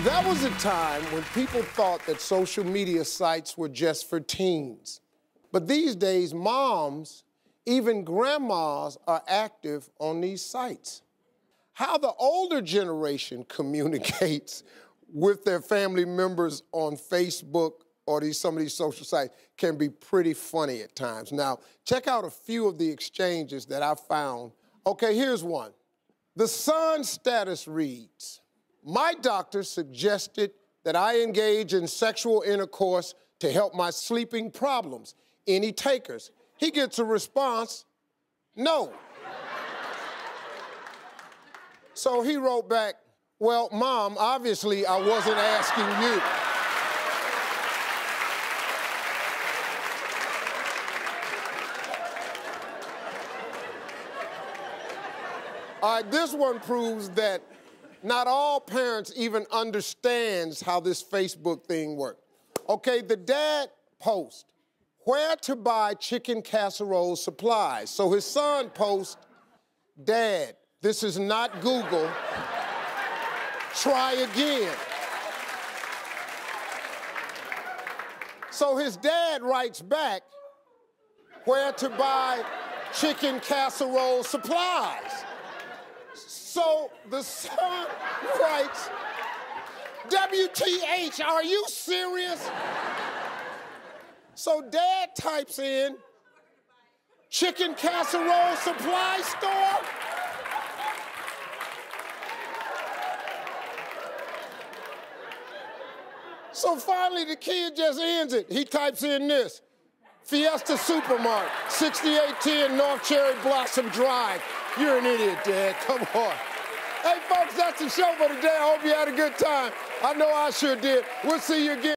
That was a time when people thought that social media sites were just for teens. But these days, moms, even grandmas, are active on these sites. How the older generation communicates with their family members on Facebook or these, some of these social sites can be pretty funny at times. Now, check out a few of the exchanges that I found. Okay, here's one. The son status reads, my doctor suggested that I engage in sexual intercourse to help my sleeping problems. Any takers? He gets a response, no. so he wrote back, well, mom, obviously I wasn't asking you. All right, this one proves that not all parents even understands how this Facebook thing works. Okay, the dad post where to buy chicken casserole supplies. So his son posts, Dad, this is not Google. Try again. So his dad writes back, where to buy chicken casserole supplies. So the son writes, WTH, are you serious? So dad types in, chicken casserole supply store? So finally the kid just ends it. He types in this, Fiesta Supermarket, 6810 North Cherry Blossom Drive. You're an idiot, Dad. Come on. Hey, folks, that's the show for today. I hope you had a good time. I know I sure did. We'll see you again.